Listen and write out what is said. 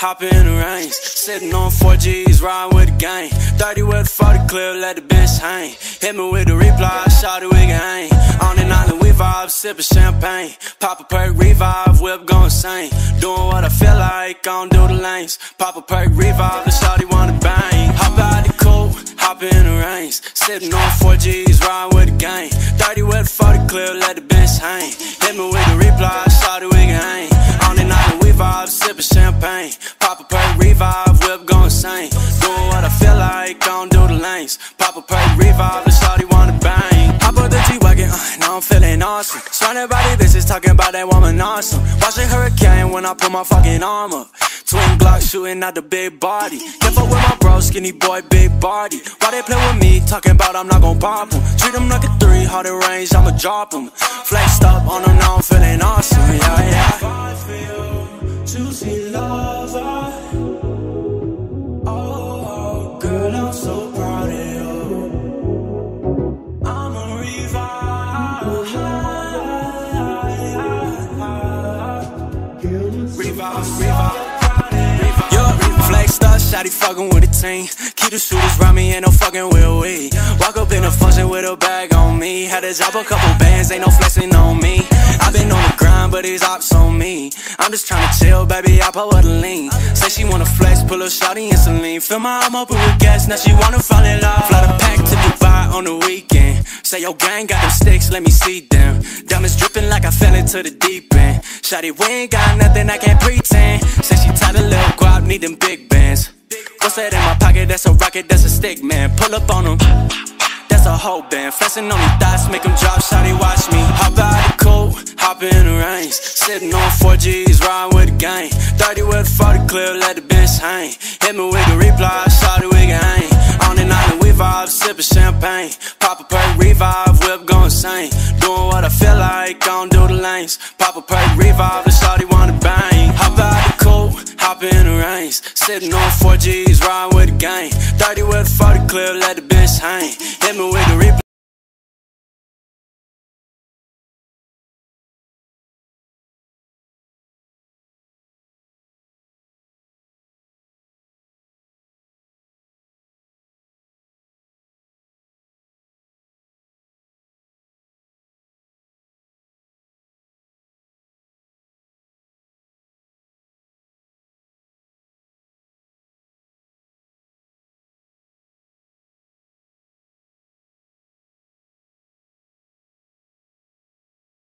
Hop the coupe, hop in the range. Sitting on 4Gs, riding with the gang. 30 with the 40 clip, let the bitch hang. Hit me with the reply, shot it, we can hang. On an island, we vibe, sipping champagne. Pop a perk, revive, whip, go insane. Doing what I feel like, gon' do the lanes. Pop a perk, revive, the shawty wanna bang. Hop out the coupe, hop in the range. Sitting on 4Gs, riding with the gang. 30 with the 40 clip, let the bitch hang. Hit me with the reply, Pop a perk, revive, whip, go insane. Doing what I feel like, gon' do the lanes. Pop a perk, revive, the shawty wanna bang. Hop on the G-Wagon, uh, now I'm feeling awesome. Surrounded by these bitches talking about that woman awesome. Watching hurricane when I put my fucking arm up. Twin Glock shooting out the big body. Careful with my bro, skinny boy, big body. Why they play with me, talking about I'm not gon' pop him. Treat him like a three, hard range, I'ma drop him. Flexed up on him, now I'm feeling awesome, yeah, yeah. Juicy lover. Oh, girl, I'm so proud of you. I'm a revive. Revive, revive. Yo, flexed up, shotty fucking with a team. Keep the shooters round me, ain't no fucking with we. Walk up in a function with a bag on me. Had to drop a couple bands, ain't no flexing on me. i been on the but these ops on me. I'm just tryna chill, baby, I put with a lean. Say she wanna flex, pull a shotty and. Fill my arm up with gas, now she wanna fall in love. Fly the pack to Dubai on the weekend. Say your gang got them sticks, let me see them. Diamonds dripping like I fell into the deep end. Shotty, we ain't got nothing I can't pretend. Say she tired of little guap, need them big bands. What's that in my pocket? That's a rocket, that's a stick, man. Pull up on them. That's a whole band. Flexing on me thoughts, make them drop, shotty, watch me. Sitting on 4Gs, riding with the gang. 30 with 40 clear, let the bitch hang. Hit me with the reply, shotty, we can hang. On the island, we vibe, sipping champagne. Pop a perk, revive, whip, go insane. Doing what I feel like, gon' do the lanes. Pop a perk, revive, the shawty wanna bang. Hop out the coupe, hop in the range. Sitting on 4Gs, riding with the gang. 30 with 40 clear, let the bitch hang. Hit me with the replay.